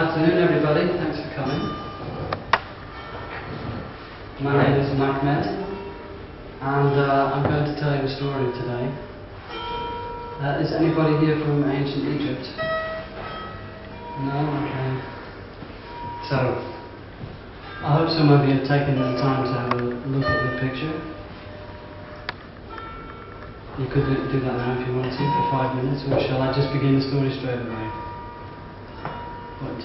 afternoon, everybody. Thanks for coming. My name is Makmed, and uh, I'm going to tell you a story today. Uh, is anybody here from ancient Egypt? No? Okay. So, I hope some of you have taken the time to have a look at the picture. You could do that now if you want to for five minutes, or shall I just begin the story straight away? What?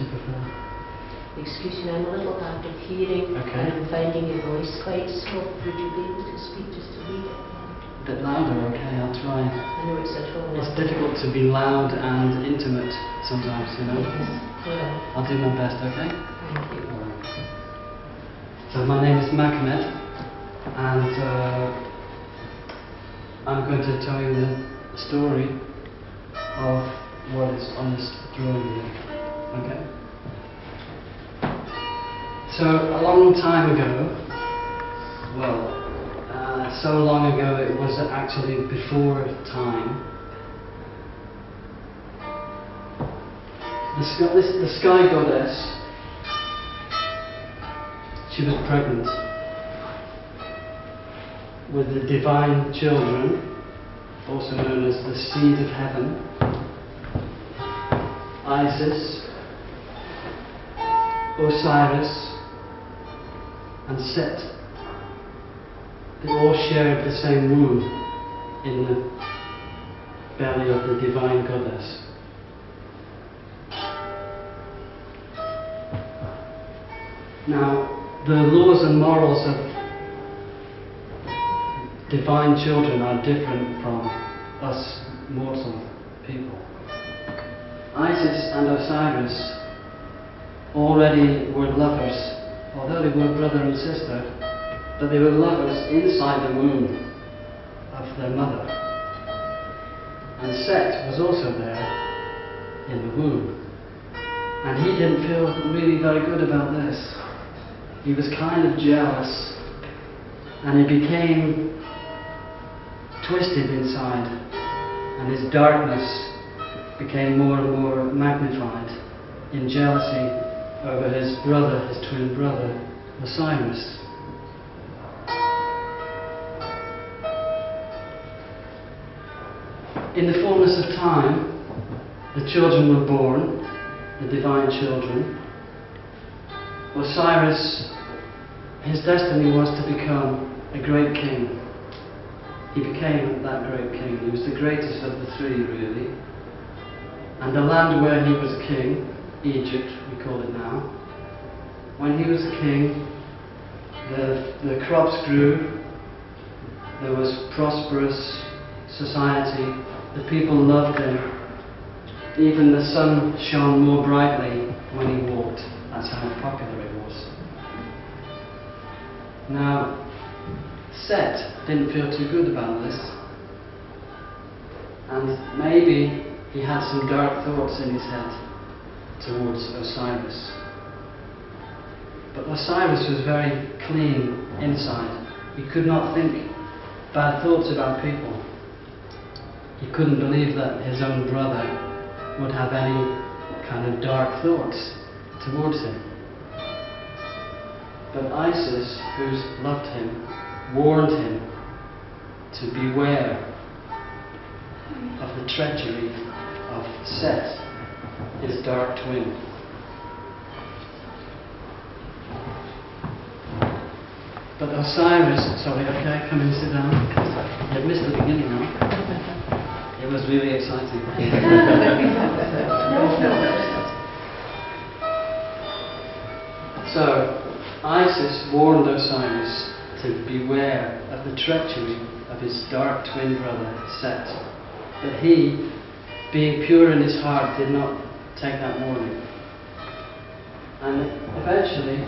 Excuse me, I'm a little hard of hearing Okay. and I'm finding your voice quite soft. Would you be able to speak just a wee bit louder? A bit louder, okay, I'll try. I know it's at home. It's difficult to be loud and intimate sometimes, you know. Well, I'll do my best, okay? thank you. So my name is Makmed, and uh, I'm going to tell you the story of what is on this drawing here. Okay. So a long time ago, well, uh, so long ago it was actually before time. The sky, this, the sky goddess she was pregnant with the divine children, also known as the seed of heaven, Isis, Osiris, and Set. They all shared the same womb in the belly of the divine goddess. Now, the laws and morals of divine children are different from us mortal people. Isis and Osiris already were lovers, although they were brother and sister, but they were lovers inside the womb of their mother. And Set was also there in the womb. And he didn't feel really very good about this he was kind of jealous and he became twisted inside and his darkness became more and more magnified in jealousy over his brother, his twin brother, Osiris. In the fullness of time, the children were born, the divine children. Osiris his destiny was to become a great king. He became that great king. He was the greatest of the three, really. And the land where he was king, Egypt, we call it now, when he was a king, the, the crops grew, there was prosperous society, the people loved him, even the sun shone more brightly when he walked. That's how popular he was. Now, Set didn't feel too good about this, and maybe he had some dark thoughts in his head towards Osiris. But Osiris was very clean inside. He could not think bad thoughts about people. He couldn't believe that his own brother would have any kind of dark thoughts towards him. But Isis, who loved him, warned him to beware of the treachery of Set, his dark twin. But Osiris, sorry, okay, come and sit down. You missed the beginning now. It was really exciting. So, Isis warned Osiris to beware of the treachery of his dark twin brother Set. But he, being pure in his heart, did not take that warning. And eventually,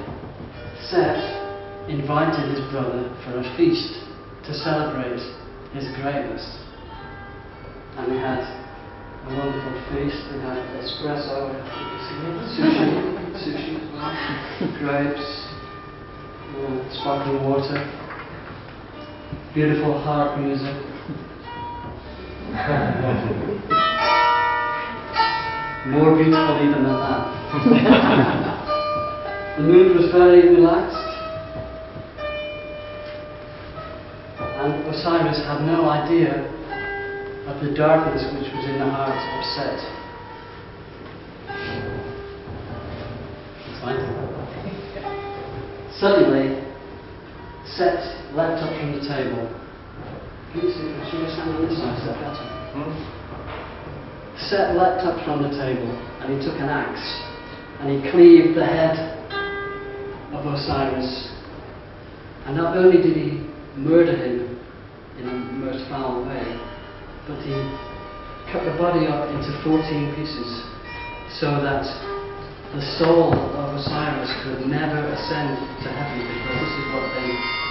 Seth invited his brother for a feast to celebrate his greatness. And they had a wonderful feast. They had espresso, sushi, sushi grapes, uh, sparkling water, beautiful harp music. More beautiful even than that. the mood was very relaxed. And Osiris had no idea of the darkness which was in the heart of Set. Suddenly, Set leapt up from the table. Can you see? Should I this side? Is that better? Hmm? Set leapt up from the table and he took an axe and he cleaved the head of Osiris. And not only did he murder him in a most foul way, but he cut the body up into 14 pieces so that the soul of Osiris could never ascend to heaven because this is what they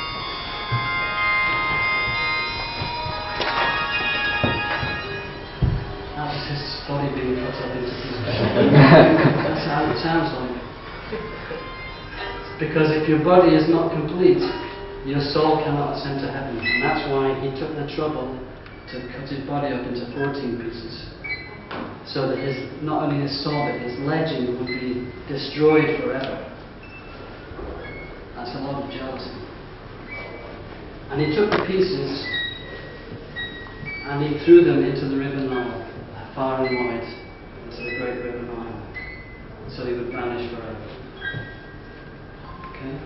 it sounds like. Because if your body is not complete, your soul cannot ascend to heaven. And that's why he took the trouble to cut his body up into 14 pieces. So that his, not only his soul, but his legend would be destroyed forever. That's a lot of jealousy. And he took the pieces and he threw them into the river Nile, far and wide, into the great river so he would vanish forever. Okay?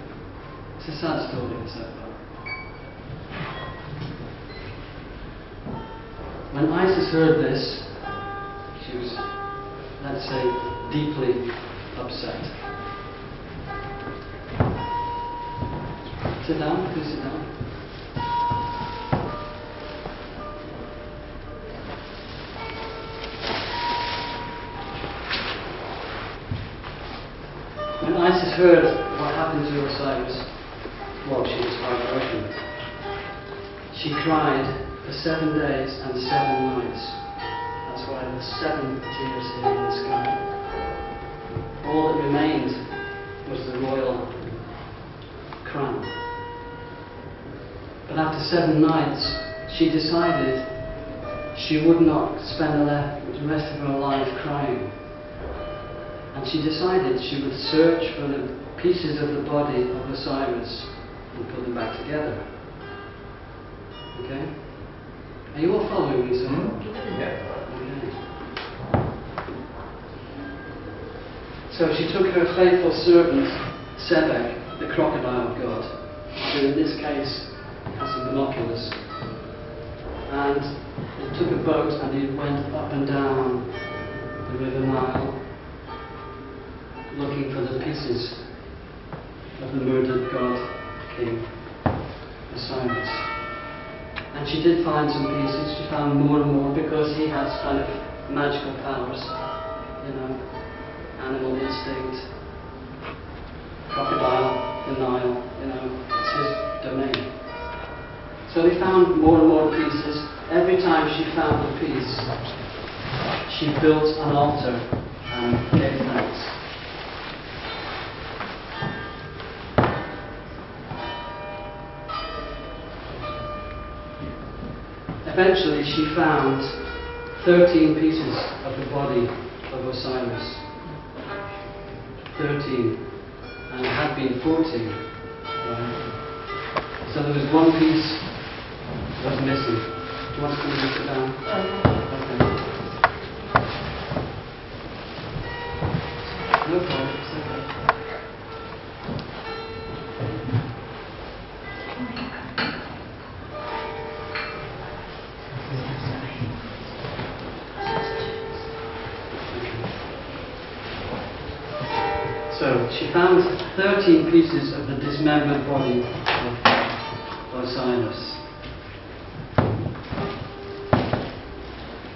It's a sad story, so far. When Isis heard this, she was, let's say, deeply upset. Sit down, please sit down. Heard what happened to Osiris, well, she was heartbroken. She cried for seven days and seven nights. That's why there's seven tears in the sky. All that remained was the royal crown. But after seven nights, she decided she would not spend the rest of her life crying. And she decided she would search for the pieces of the body of Osiris and put them back together. Okay? Are you all following me so far? Mm-hmm. Okay. So she took her faithful servant, Sebek, the crocodile god, who in this case has some binoculars, and took a boat and he went up and down the river Nile looking for the pieces of the murdered god king Osiris. And she did find some pieces, she found more and more because he has kind of magical powers, you know, animal instinct, crocodile, the Nile, you know, it's his domain. So they found more and more pieces. Every time she found a piece, she built an altar and gave thanks. Eventually, she found 13 pieces of the body of Osiris. 13. And it had been 14. Right? So there was one piece that was missing. Do you want to come and sit down? Okay. 13 pieces of the dismembered body of Osiris.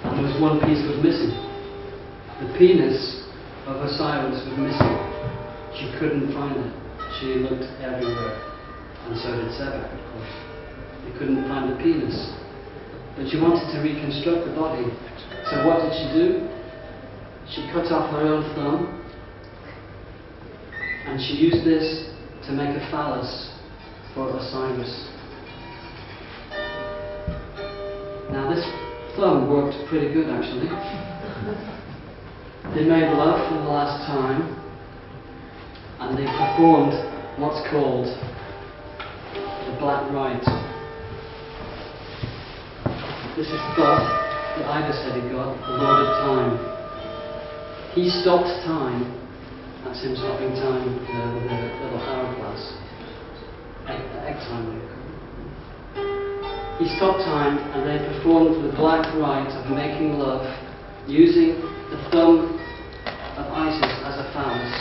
There was one piece was missing. The penis of Osiris was missing. She couldn't find it. She looked everywhere. And so did Sebek, of course. They couldn't find the penis. But she wanted to reconstruct the body. So what did she do? She cut off her own thumb and she used this to make a phallus for Osiris. Now this thumb worked pretty good actually. They made love for the last time and they performed what's called the Black Rite. This is Thoth, the ibis-headed god, the Lord of Time. He stopped time, that's him stopping time uh, with a little hourglass. Egg, egg time. He stopped time and they performed the black rite of making love using the thumb of Isis as a phallus.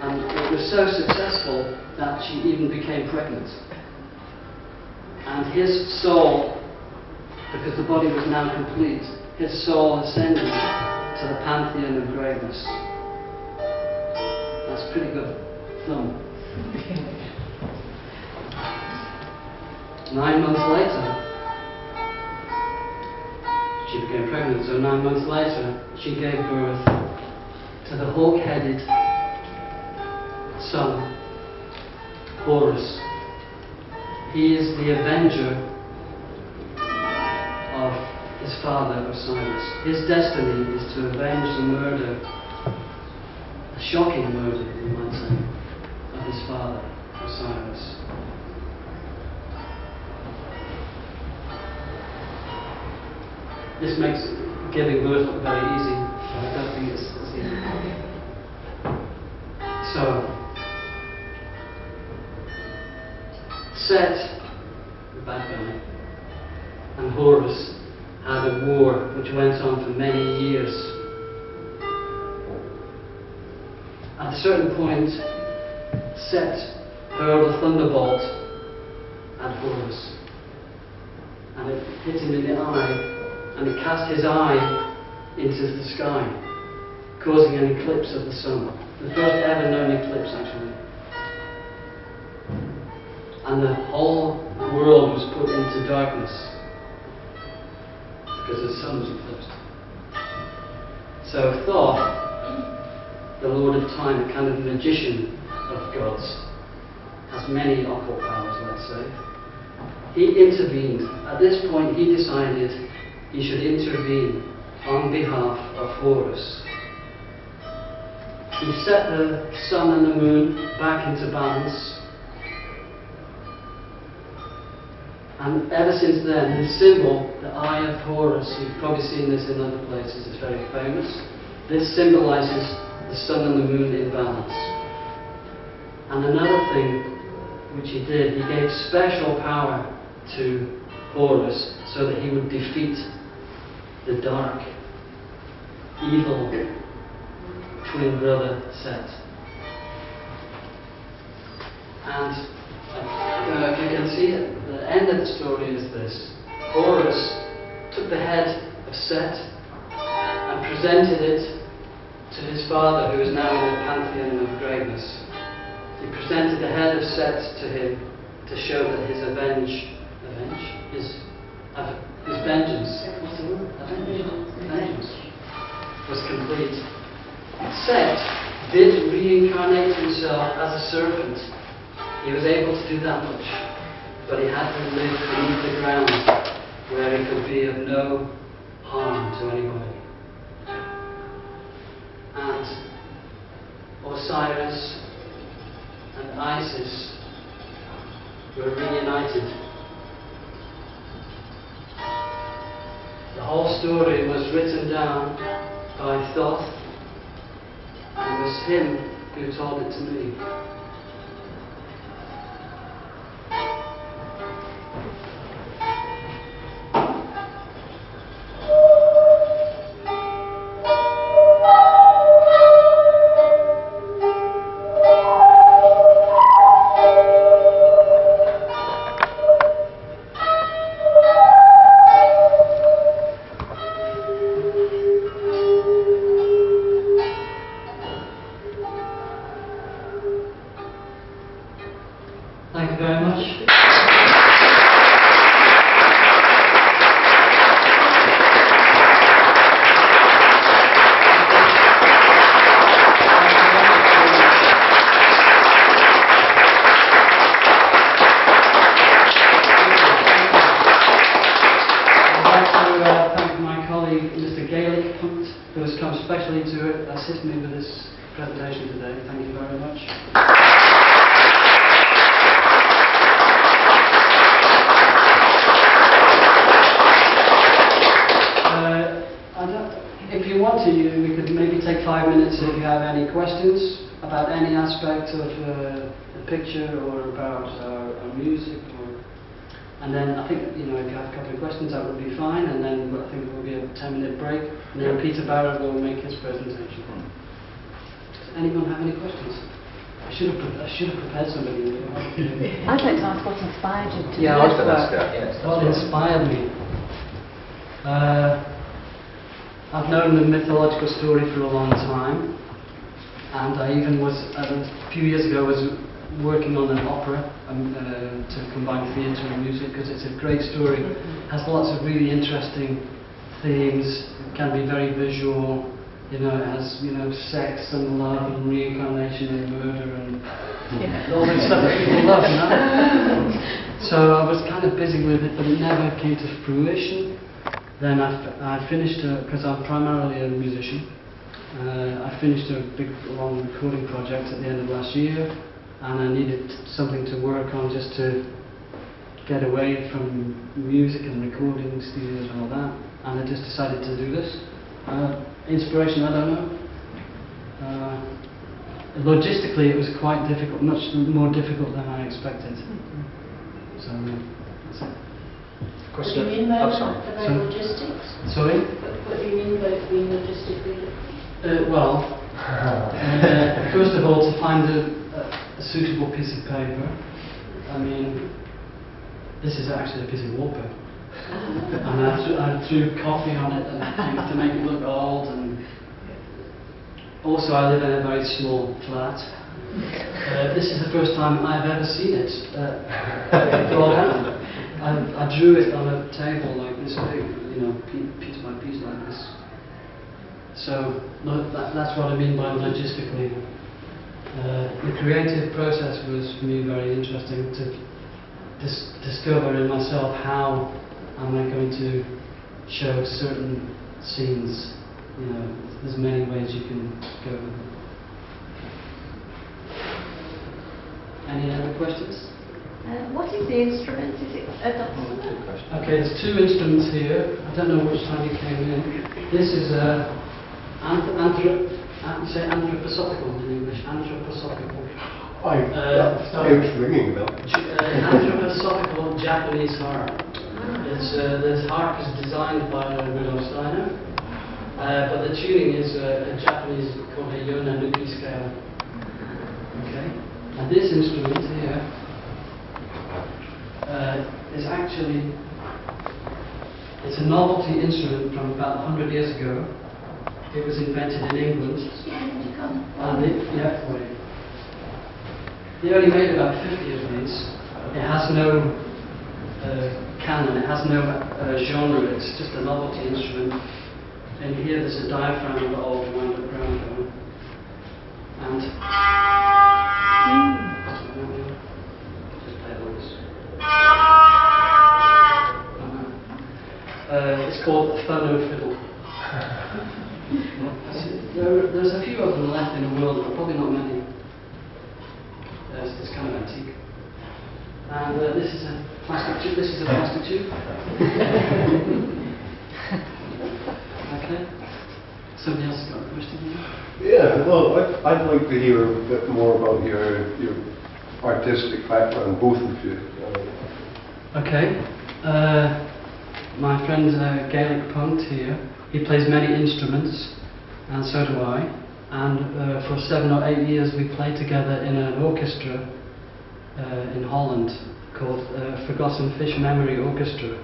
And it was so successful that she even became pregnant. And his soul, because the body was now complete, his soul ascended to the pantheon of greatness. That's pretty good thumb. Nine months later, she became pregnant, so nine months later, she gave birth to the hawk headed son, Horus. He is the avenger of his father, Osiris. His destiny is to avenge the murder, a shocking murder, you might say, of his father, Osiris. This makes giving birth look very easy, but I don't think it's as easy. So, Set, the bad guy, and Horus had a war which went on for many years. At a certain point, Set hurled a thunderbolt at Horus, and it hit him in the eye and it cast his eye into the sky, causing an eclipse of the sun. The first ever known eclipse, actually. And the whole world was put into darkness because the sun was eclipsed. So Thoth, the Lord of Time, a kind of magician of gods, has many occult powers, let's say. He intervened. At this point, he decided he should intervene on behalf of Horus. He set the sun and the moon back into balance. And ever since then, his symbol, the Eye of Horus, you've probably seen this in other places, it's very famous. This symbolizes the sun and the moon in balance. And another thing which he did, he gave special power to Horus so that he would defeat the dark, evil twin brother Set. And if you can see it, the end of the story is this. Horus took the head of Set and presented it to his father, who is now in the pantheon of greatness. He presented the head of Set to him to show that his avenge, avenge, his, his vengeance, what's the word? Avenge, vengeance was complete. Set did reincarnate himself as a serpent. He was able to do that much, but he had to live beneath the ground where he could be of no harm to anybody. Osiris and Isis were reunited. The whole story was written down by Thoth, and it was him who told it to me. Five minutes if you have any questions about any aspect of uh, the picture or about our, our music. Or, and then I think, you know, if you have a couple of questions, that would be fine. And then I think there will be a 10 minute break. And then Peter Barrett will make his presentation. Does anyone have any questions? I should have, pre- I should have prepared somebody. I'd like to ask what inspired you to Yeah, do I was this going to ask work. that. Yes, What inspired me? Uh, I've known the mythological story for a long time, and I even was a few years ago was working on an opera um, uh, to combine theatre and music because it's a great story. Has lots of really interesting themes. Can be very visual. You know, it has you know sex and love and reincarnation and murder and Yeah. all that stuff that people love, you know. So I was kind of busy with it, but it never came to fruition. Then I, f- I finished, because I'm primarily a musician, uh, I finished a big long recording project at the end of last year, and I needed something to work on just to get away from music and recording studios and all that, and I just decided to do this. Uh, inspiration, I don't know. Uh, logistically, it was quite difficult, much more difficult than I expected. So, uh, that's it. What do you mean by Oh, that, sorry. about Sorry? logistics? Sorry? What do you mean by being logistically? Uh, well, uh, first of all, to find a, a suitable piece of paper. I mean, this is actually a piece of wallpaper. and I threw, I threw coffee on it and to make it look old. And also, I live in a very small flat. Uh, this is the first time I've ever seen it uh, drawn out. I, I drew it on a table like this big, you know, piece by piece like this. So lo- that, that's what I mean by logistically. Uh, the creative process was for me very interesting to dis- discover in myself how am I going to show certain scenes. You know, there's many ways you can go. Any other questions? Uh, what is the instrument? Is it a dulcimer? Okay, there's two instruments here. I don't know which time you came in. This is a anth- anthro- uh, you say anthroposophical in English. Anthroposophical. I, Uh, that sounds ringing a bell. J- uh, anthroposophical Japanese harp. It's, uh, this harp is designed by Rudolf Steiner, uh, but the tuning is uh, a Japanese called a yonanuki scale. Okay, and this instrument here uh, is actually it's a novelty instrument from about 100 years ago. It was invented in England and it, yeah. They only made about 50 of these. It has no uh, canon, it has no uh, genre, it's just a novelty instrument. And here there's a diaphragm of the old wound up gramophone. And Uh, it's called a phono fiddle. There, there's a few of them left in the world, but probably not many. There's, it's kind of antique. And uh, this is a plastic tube. This is a plastic tube. okay. Somebody else got a question here? Yeah, well, I'd, I'd like to hear a bit more about your, your artistic background, both of you. Okay. Uh, my friend uh, Gaelic Punt here, he plays many instruments, and so do I. And uh, for seven or eight years we played together in an orchestra uh, in Holland called uh, Forgotten Fish Memory Orchestra,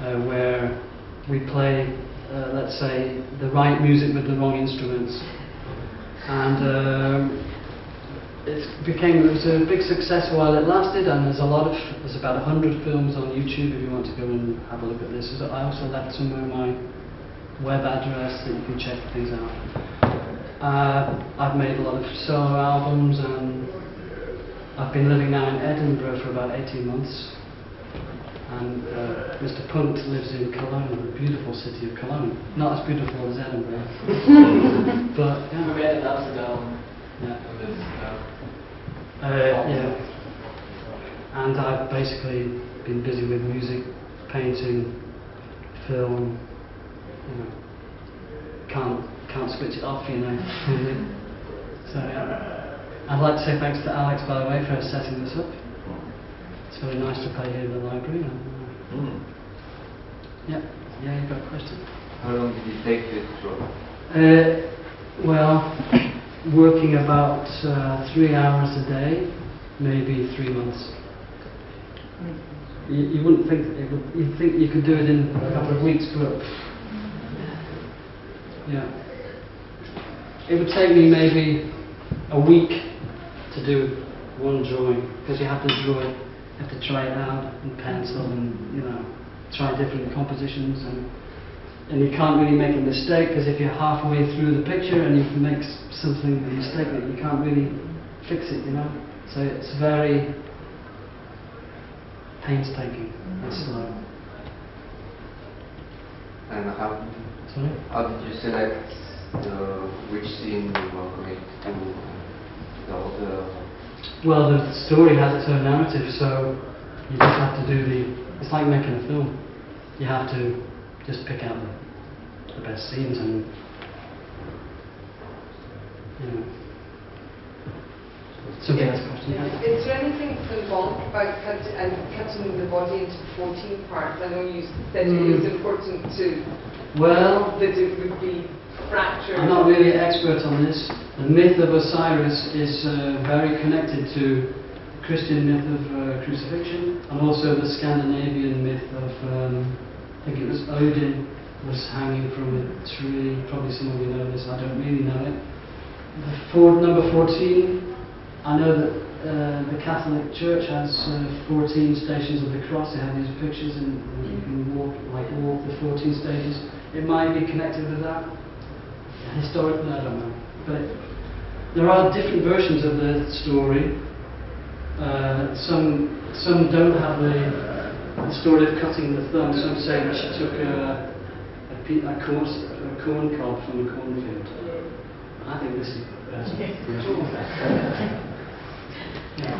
uh, where we play, uh, let's say, the right music with the wrong instruments. And um, it became it was a big success while it lasted, and there's a lot of there's about hundred films on YouTube if you want to go and have a look at this. I also left somewhere my web address that you can check things out. Uh, I've made a lot of solo albums, and I've been living now in Edinburgh for about 18 months. And uh, Mr. Punt lives in Cologne, the beautiful city of Cologne. Not as beautiful as Edinburgh, but yeah. We met in Amsterdam. yeah. and this, uh, Uh, yeah. And I've basically been busy with music, painting, film. You know, can't can't switch it off, you know. so uh, I'd like to say thanks to Alex, by the way, for setting this up. It's very nice to play here in the library. And, uh, Mm. yeah, yeah, you've got a question. How long did it take to draw? Uh, well, working about uh, three hours a day, maybe three months. You, you wouldn't think it would, you'd think you could do it in a couple of weeks, but yeah, it would take me maybe a week to do one drawing because you have to draw it, you have to try it out in pencil and you know try different compositions and and you can't really make a mistake because if you're halfway through the picture and you make something a mistake, you can't really fix it, you know. So it's very painstaking and slow. And how, Sorry. how did you select the, which scene you were going to the other? Well, the story has its own narrative, so you just have to do the. It's like making a film. You have to just pick out the, the best scenes and. You know. Somebody has a question. yeah? Is there anything symbolic about cut, and cutting the body into 14 parts? I know you said it was Mm. important to Well, that it would be fractured. I'm not really an expert on this. The myth of Osiris is uh, very connected to the Christian myth of uh, crucifixion and also the Scandinavian myth of, um, I think it was Odin was hanging from a tree. Probably some of you know this, I don't really know it. The four, number 14, I know that uh, the Catholic Church has uh, 14 stations of the cross. They have these pictures and, and you can walk, like walk the 14 stages. It might be connected with that historically, I don't know. But there are different versions of the story. Uh, some some don't have the, the story of cutting the thumb. Some say that she took a, a, pe- a, corn, a corn cob from a cornfield. I think this is version. yeah.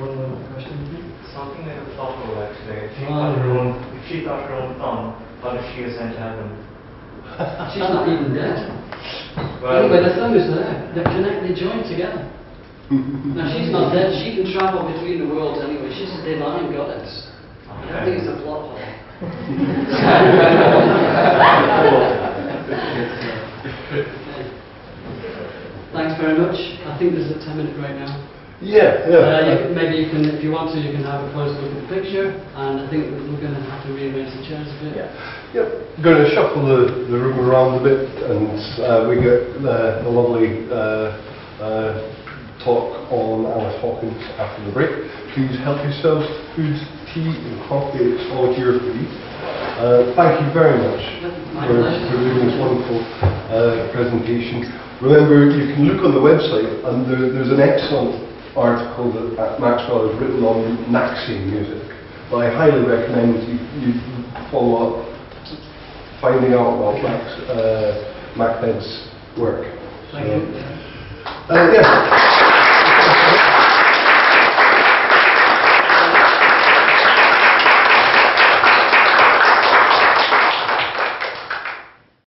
One more question. Something like a thought rule actually. If she Oh. cut her own, if she cut her own thumb, how does she ascend to heaven? She's not even dead. Well, anyway, the thumb is there. They're connected, they're joined together. Now she's not dead. She can travel between the worlds anyway. She's a divine goddess. I don't think it's a plot hole. Thanks very much. I think there's a 10 minute break now. Yeah, Uh, you can, maybe you can, if you want to, you can have a close look at the picture. And I think we're going to have to rearrange the chairs a bit. Yeah. Yep. going to shuffle the, the room around a bit and uh, we get the, the lovely uh, uh, talk on Alice Hawkins after the break. Please help yourselves to food, tea and coffee, it's all here for you. Uh, thank you very much My for, pleasure. for doing this wonderful uh, presentation. Remember, you can look on the website and there, there's an excellent article that uh, Maxwell has written on Naxi music. But I highly recommend you, you follow up finding out about Max, uh, Macbeth's work. Thank So, you. Uh, yeah.